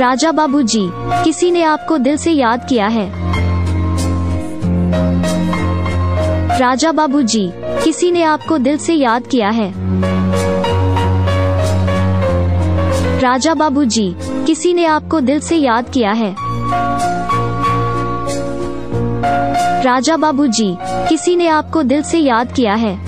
राजा बाबू जी किसी ने आपको दिल से याद किया है? राजा बाबू जी किसी ने आपको दिल से याद किया है? राजा बाबू जी किसी ने आपको दिल से याद किया है? राजा बाबू जी किसी ने आपको दिल से याद किया है?